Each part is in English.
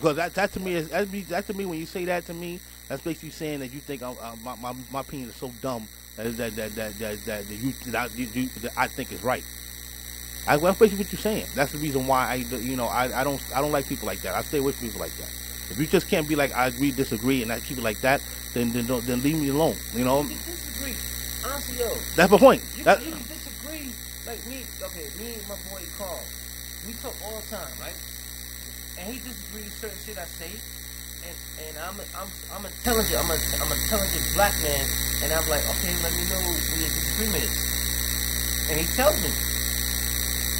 Because that, that to me is that, be, that to me when you say that to me, that's basically saying that you think I'm, I'm, my, my my opinion is so dumb that that that that that, that, that you, that I, you, you, that I think is right. I, that's basically what you're saying. That's the reason why I you know I, I don't I don't like people like that. I stay away from people like that. If you just can't be like I agree, disagree, and I keep it like that, then then don't, then leave me alone. You know. You disagree. Honestly, yo. That's my point. You, That- you disagree. Like me, okay, me and my boy Carl, we talk all the time, right? And he disagrees with certain shit I say. And, and I'm, I'm, I'm intelligent. I'm a, I'm an intelligent black man. And I'm like, okay, let me know where your disagreement is. And he tells me.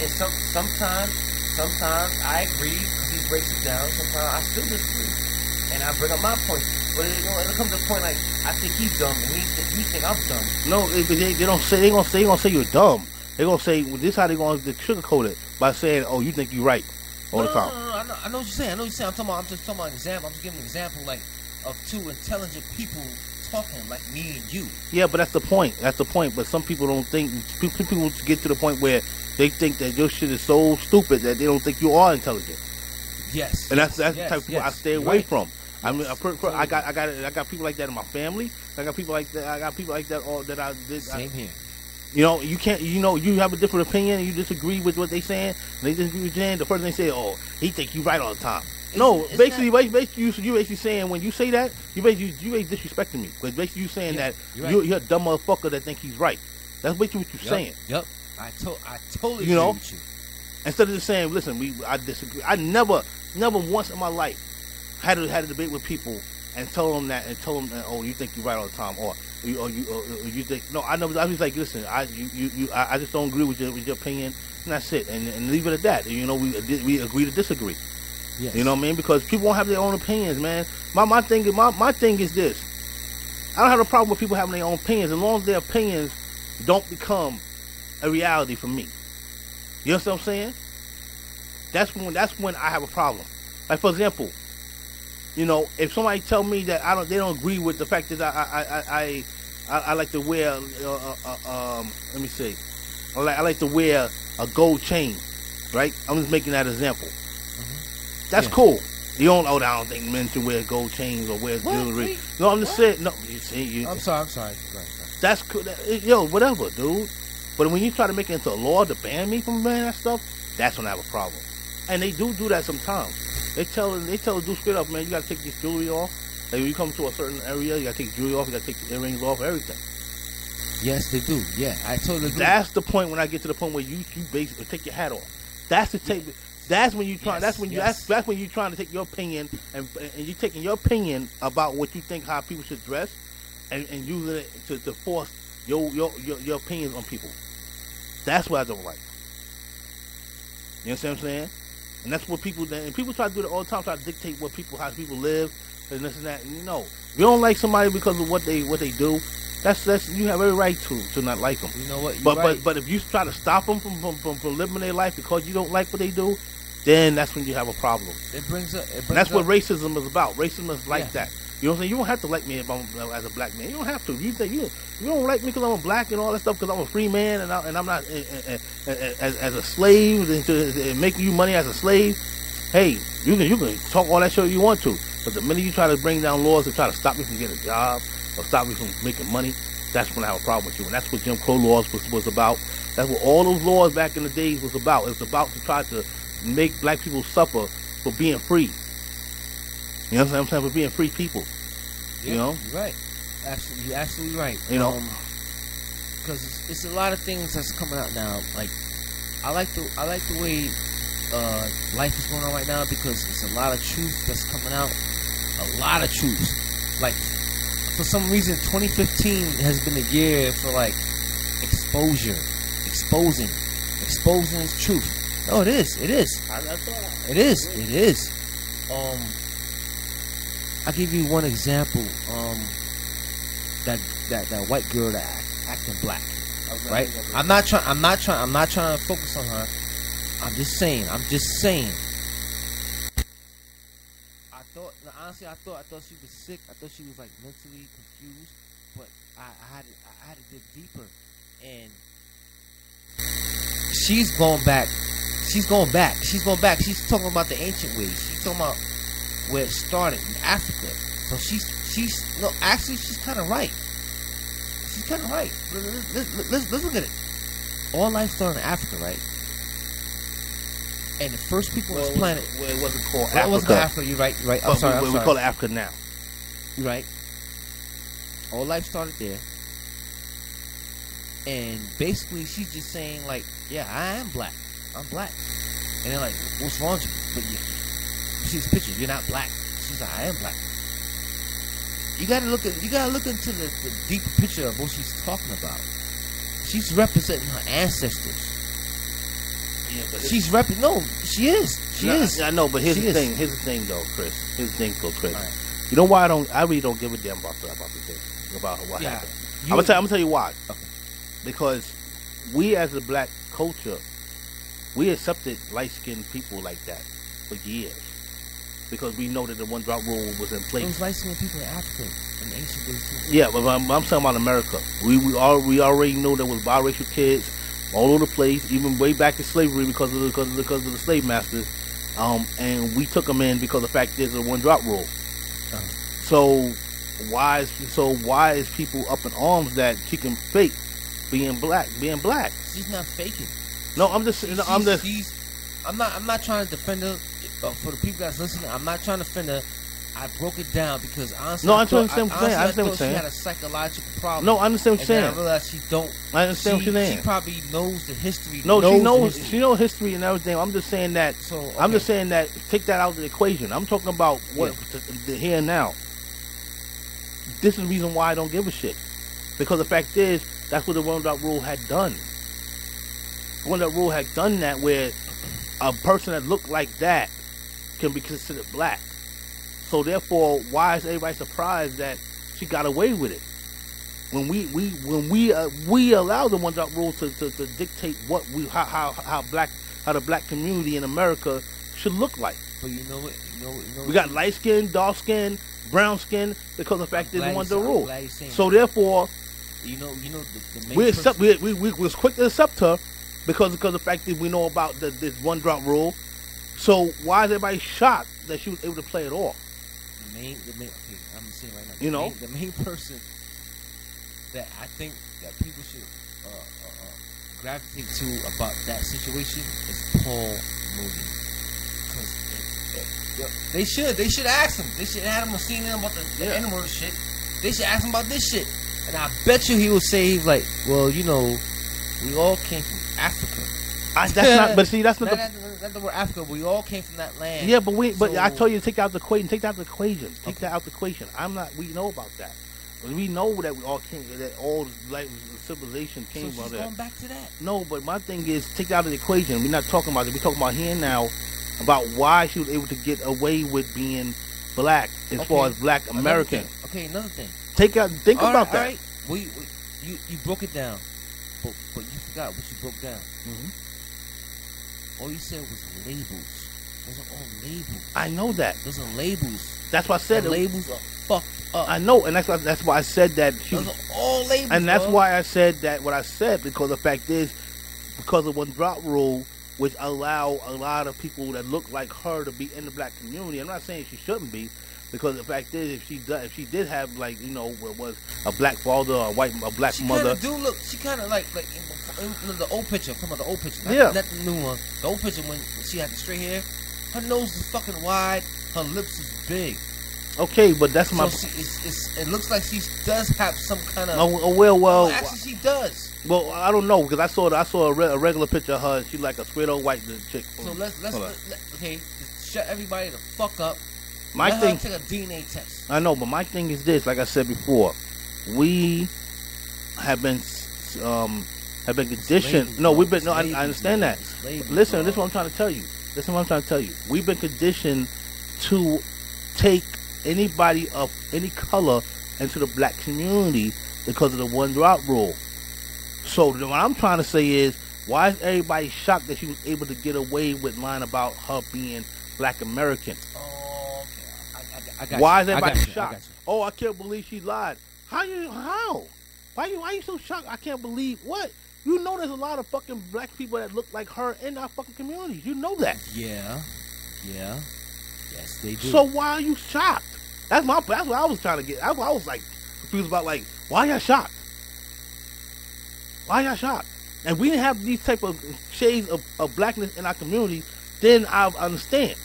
And some, sometimes, sometimes I agree because he breaks it down. Sometimes I still disagree. And I bring up my point. But it, it'll come to a point like, I think he's dumb and he, he think I'm dumb. No, they, they, they don't say they gonna say they gonna say you're dumb. They're gonna say well, this how they're gonna sugarcoat it by saying, "Oh, you think you're right all the time." I know, what you're saying. I know what you're saying. I'm talking about. I'm just talking about an example. I'm just giving an example, like of two intelligent people talking, like me and you. Yeah, but that's the point. That's the point. But some people don't think. People, people get to the point where they think that your shit is so stupid that they don't think you are intelligent, Yes. and that's that's yes, the type of people I stay away right. from. I mean, I, per, per, I got I got I got people like that in my family. I got people like that. I got people like that. All that I did. I, Same here. You know, you can't. You know, you have a different opinion. and You disagree with what they saying. And they disagree with Jan. The first thing they say, "Oh, he think you right all the time." no, Isn't- basically, isn't basically, you you basically saying when you say that, you basically you basically disrespecting me. Because basically, you saying Yeah, that you're you're, you're a dumb motherfucker that think he's right. That's basically what you're Yep, saying. Yep. I to- I totally You know? with you. Instead of just saying, "Listen, we I disagree." I never, never once in my life had a, had a debate with people and tell them that and tell them, that, "Oh, you think you're right all the time," or you or you or, you think no. I never. I was like, "Listen, I you you, you I, I just don't agree with your with your opinion." And that's it, and, and leave it at that. You know, we we agree to disagree. Yes. You know what I mean? Because people won't have their own opinions, man. My my thing is my, my thing is this. I don't have a problem with people having their own opinions as long as their opinions don't become a reality for me. You know what I'm saying? That's when that's when I have a problem. Like for example, you know, if somebody tell me that I don't, they don't agree with the fact that I I I I, I, like to wear, uh, uh, um, let me see, I like I like to wear a gold chain, right? I'm just making that example. That's Yeah. cool. You don't. Oh, I don't think men should wear gold chains or wear What? jewelry. Wait. No, I'm just What? saying. No, you see, you, I'm sorry. I'm sorry. Right. that's cool. That- Yo, whatever, dude. But when you try to make it into a law to ban me from wearing that stuff, that's when I have a problem. And they do do that sometimes. They tell they tell the dude straight up, man, you gotta take this jewelry off. Like when you come to a certain area, you gotta take jewelry off. You gotta take the earrings off, everything. Yes, they do. Yeah, I totally agree. That's the point when I get to the point where you you basically take your hat off. That's the take. That's when you try. Yes, that's when you. yes. That's, that's when you trying to take your opinion and and you taking your opinion about what you think how people should dress, and, and using it to, to force your, your your your opinions on people. That's what I don't like. You know what I'm saying? And that's what people. And people try to do that all the time. Try to dictate what people, how people live, and this and that. And you know, if you don't like somebody because of what they what they do. That's that's you have every right to to not like them. You know what? But right. but but if you try to stop them from, from, from, from living their life because you don't like what they do, then that's when you have a problem. it brings up. It brings that's what racism is about. Racism is like Yeah. that. You know what I'm saying? You don't have to like me if I'm as a black man. You don't have to. You think you you don't like me because I'm a black and all that stuff because I'm a free man and, I, and I'm not eh, eh, eh, as, as a slave and to, and making you money as a slave. Hey, you can you can talk all that shit you want to, but the minute you try to bring down laws to try to stop me from getting a job or stop me from making money, that's when I have a problem with you. And that's what Jim Crow laws was, was about. That's what all those laws back in the days was about. It's about to try to make black people suffer for being free. You know what I'm saying? We're being free people. Yeah, you know? You're right. Absolutely, you're absolutely right. You know? because it's, it's a lot of things that's coming out now. Like, I like the I like the way uh, life is going on right now because it's a lot of truth that's coming out. A lot of truth. Like, for some reason, 2015 has been the year for like exposure, exposing, exposing truth. No, it is. It is. It is. It is. Um, I'll give you one example. Um, that that that white girl that act, acting black, right? I'm not trying. I'm not trying. I'm not trying to focus on her. I'm just saying. I'm just saying. I thought honestly, I thought I thought she was sick. I thought she was like mentally confused. But I, I had to, I had to dig deeper, and she's going back. She's going back. She's going back. She's talking about the ancient ways. She's talking about where it started in Africa. So she's she's no, actually she's kind of right. She's kind of right. Let's, let's, let's, look at it. All life started in Africa, right? And the first people on Well, this planet. well, it wasn't called Well, Africa. it wasn't Africa. You're right. You're right. I'm but sorry. we, I'm we sorry. call it Africa now. You're right. All life started there. And basically, she's just saying, like, yeah, I am black. I'm black. And they're like, what's wrong with you? But you, see this picture, you're not black. She's like, I am black. You gotta look at, you gotta look into the, the deeper picture of what she's talking about. She's representing her ancestors. Yeah, but She's rep. No, she is. She No, is. I know, but here's She the is. thing. Here's the thing, though, Chris. Here's the thing, though, Chris. Right. You know why I don't? I really don't give a damn about the, about the thing about what Yeah. happened. You- I'm gonna tell. I'm gonna tell you why. Okay. Because we, as a black culture, we accepted light skinned people like that for years. Because we know that the one drop rule was in It place. was light skinned people in Africa in ancient days too. Yeah, but I'm, I'm talking about America. We we all we already know there was biracial kids all over the place, even way back in slavery because of the, because of the, because of the slave masters. Um, and we took them in because the fact is the one drop rule. Uh-huh. So why is so why is people up in arms that she can fake being black, being black? She's not faking. No, I'm just She's, no, I'm just I'm not. I'm not trying to defend her. Uh, for the people that's listening, I'm not trying to defend her. I broke it down because honestly, No, I I thought, understand what you're saying. I understand what you're she had a psychological problem. no, I understand what you're then I saying. realized she don't. I understand she, what you're saying. She probably knows the history. No, she knows history. she knows history and everything. I'm just saying that So I'm just saying that take that out of the equation. I'm talking about what the, the here and now. This is the reason why I don't give a shit. Because the fact is, that's what the one drop rule had done. One drop rule had done that where a person that looked like that can be considered black. So therefore, why is everybody surprised that she got away with it? When we we when we uh, we allow the one drop rule to, to, to dictate what we how, how how black how the black community in America should look like. But you know what? You know, you know We got light skin, dark skin, brown skin because the fact is Glad the you the rule. glad you saying So that. therefore, you know, you know the, the we accept we, we, we was quick to accept her because because of the fact that we know about the, this one drop rule. So why is everybody shocked that she was able to play it off? the main, the main. Okay, I'm saying right now. You know? main, the main person that I think that people should uh, uh, uh, gravitate to about that situation is Paul Mooney. Because they should, they should ask him. They should have him seen him about the, the Yeah. N-word shit. They should ask him about this shit. And I bet you he will say like, well, you know, we all came from Africa. I, that's not. But see, that's not Not, the. not, not the word Africa. We all came from that land. Yeah, but we. But I So- told you to take out the equation. Take out the equation. Take Okay. that out the equation. I'm not. We know about that. We know that we all came. That all like civilization came she's from that. going back to that. No, but my thing is take out of the equation. We're not talking about it. We're talking about here now about why she was able to get away with being black as Okay. far as black American. thing. Okay, another thing. Take out. Think All about right, that. all right. We, we, you, you broke it down, but, but you forgot what you broke down. Mhm. All you said was labels. Those are all labels. I know that. Those are labels. That's why I said the labels are fucked up. I know, and that's why that's why I said that she. Those are all labels. And that's bro. why I said that what I said because the fact is because of one drop rule, which allow a lot of people that look like her to be in the black community. I'm not saying she shouldn't be, because the fact is if she does, if she did have like you know what was a black father or a white a black She mother, do look. She kind of like like in, in, the old picture. Come on, the old picture. Not, Yeah. not the new one. The old picture when she had the straight hair. Her nose is fucking wide. Her lips is big. okay, but that's my. she, it's, it's, it looks like she does have some kind of. Oh, oh, well, well, actually, she does. well. I don't know because I saw I saw a, re- a regular picture of her. and She's like a straight old white chick. So let's let's let, okay. Shut everybody the fuck up. My let thing. take a DNA test. I know, but my thing is this. Like I said before, we have been um have been conditioned. labels, no, we've been. No, I, I understand that. Labels, Listen, bro. this is what I'm trying to tell you. Listen, what I'm trying to tell you. We've been conditioned to take anybody of any color into the black community because of the one drop rule. So what I'm trying to say is, why is everybody shocked that she was able to get away with lying about her being black American? Oh, okay. I, I, I got Why is everybody I. I shocked? you. Oh, I can't believe she lied. How you? How? Why you? Why you so shocked? I can't believe what? You know, there's a lot of fucking black people that look like her in our fucking communities. You know that. Yeah, yeah, yes. they do. So why are you shocked? That's my. That's what I was trying to get. That's what I was like confused about. Like, why y'all shocked? Why y'all shocked? And we didn't have these type of shades of, of blackness in our community. Then I understand.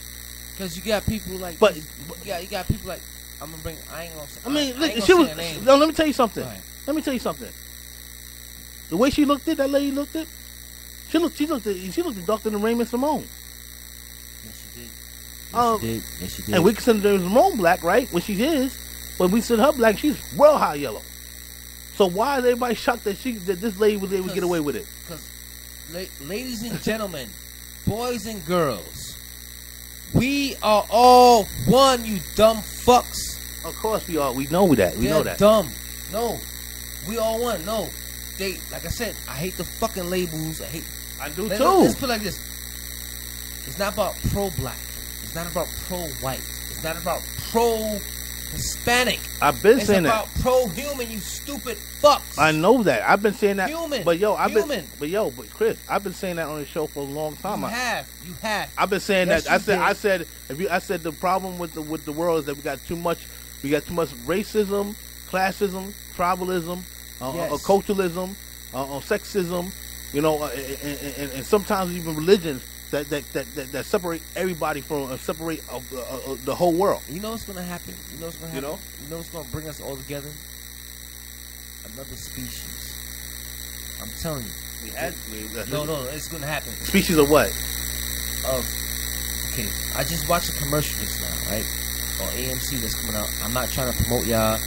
Because you got people like, But- you got you got people like. I'm gonna bring. I ain't gonna. Say, I mean, I look, ain't she was. say her name. No, let me tell you something. Ahead. Let me tell you something. The way she looked at that lady looked at, she looked. She looked. At, she looked at than Raven-Symoné. Yes, she did. Yes, Um, she did. Yes, she did. And we consider Simone black, right? When she is, but we consider her black. She's real high yellow. So why is everybody shocked that she that this lady was able to get away with it? Because, la- ladies and gentlemen, boys and girls, we are all one. You dumb fucks. Of course we are. We know that. We They're know that. dumb. No, we all one. No, they. Like I said, I hate the fucking labels. I hate. I do Let's, too. let's put it like this. It's not about pro black. It's not about pro white. It's not about pro Hispanic. I've been It's saying about that. pro human. You stupid fucks. I know that. I've been saying that. Human. But yo, I've Human. been. But yo, but Chris, I've been saying that on the show for a long time. You I- have. You have. I've been saying Yes, that. I said. did. I said. If you, I said the problem with the with the world is that we got too much. We got too much racism, classism, tribalism, uh, Yes. uh, culturalism, uh, uh, sexism. You know, uh, and, and, and sometimes even religions that that, that, that, that separate everybody from uh, separate uh, uh, uh, the whole world. You know what's gonna happen? You know what's gonna You happen? know? You know what's gonna bring us all together? Another species. I'm telling you. We had No, no, it's gonna happen. Species of what? Of okay, I just watched a commercial just now, right? On AMC that's coming out. I'm not trying to promote y'all.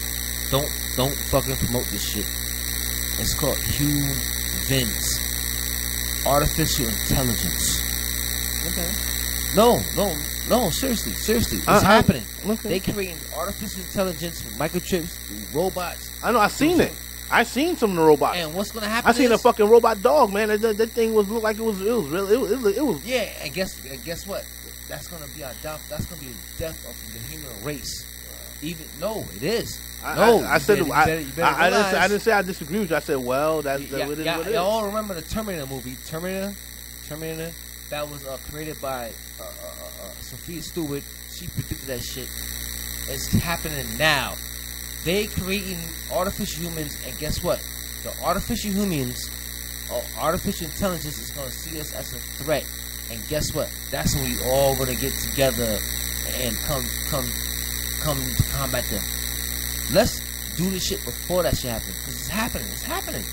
Don't don't fucking promote this shit. It's called Hugh Vince. Artificial intelligence. Okay. No, no, no, seriously, seriously. It's I- I- happening. Okay. They creating artificial intelligence microchips, robots, I know. I seen it. I seen some of the robots. and what's gonna happen? I seen a fucking robot dog, man. That, that, that thing was looked like it was it was real. It was, it was, it was Yeah, and guess and guess what? That's gonna be our death. That's gonna be the death of the human race. Even no, it is. I, No, I, I, I said better, I, better, better I, I, didn't say, I didn't say I disagree with you. I said, well, that's Yeah, what it is. yeah, what it y'all is. all remember the Terminator movie? Terminator, Terminator, that was uh, created by uh, uh, uh, uh, Sophia Stewart. She predicted that shit. It's happening now. They creating artificial humans, and guess what? The artificial humans, or artificial intelligence, is gonna see us as a threat. And guess what? That's when we all gonna get together and come, come, come to combat them. Let's do this shit before that shit happens, cause it's happening. It's happening.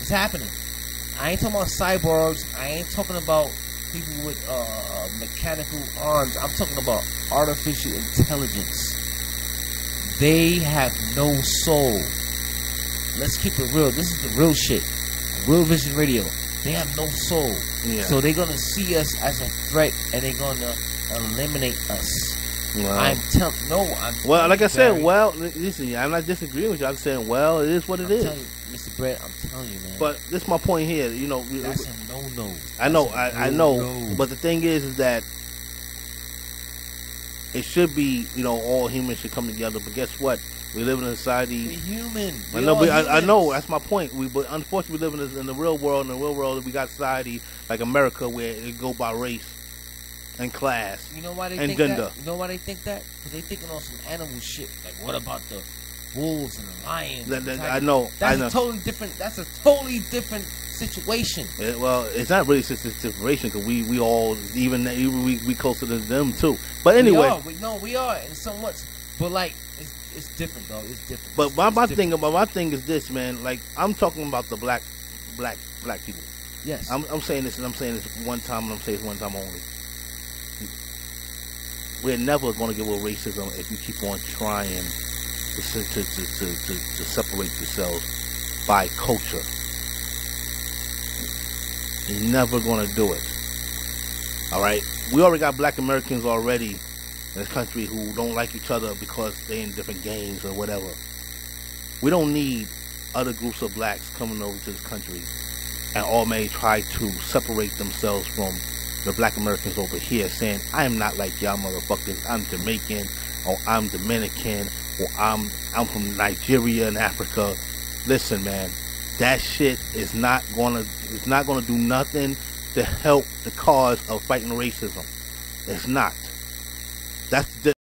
It's happening. I ain't talking about cyborgs. I ain't talking about people with uh, mechanical arms. I'm talking about artificial intelligence. They have no soul. Let's keep it real. This is the real shit. Real Vision Radio. They have no soul. Yeah. So they're gonna see us as a threat, and they're gonna eliminate us. Well, I'm telling. No, I'm. well, like I said, well, listen, I'm not disagreeing with you. I'm saying, well, it is what it I'm is. Mr. Bread. I'm telling you, man. But this is my point here. You know, that's a no-no. I know, I, I know, but the thing is, is that it should be, you know, all humans should come together. But guess what? We live in a society. we're human. I know, we, I, I know. That's my point. We, but unfortunately, we live in, this, in the real world. In the real world, we got society like America where it go by race and class. You know why they and think gender. that? You know why they think that? Because they thinking on some animal shit. Like, what about the wolves and the lions? That, and that. I know. That's I know. a totally different. That's a totally different situation. Yeah, well, it's not really a separation because we, we all even even we, we closer to them too. But we anyway, are. We, no, we are in somewhat, but like it's it's different, though. It's different. but my, my different. thing about my thing is this, man. Like I'm talking about the black black black people. yes, I'm, I'm saying this and I'm saying this one time and I'm saying this one time only. We're never going to get rid of racism if you keep on trying to to, to, to, to, separate yourselves by culture. You're never going to do it. All right? We already got black Americans already in this country who don't like each other because they're in different gangs or whatever. We don't need other groups of blacks coming over to this country and all may try to separate themselves from the black Americans over here, saying, I am not like y'all motherfuckers. I'm Jamaican, or I'm Dominican, or I'm I'm from Nigeria and Africa. Listen, man, that shit is not gonna it's not gonna do nothing to help the cause of fighting racism. It's not. That's the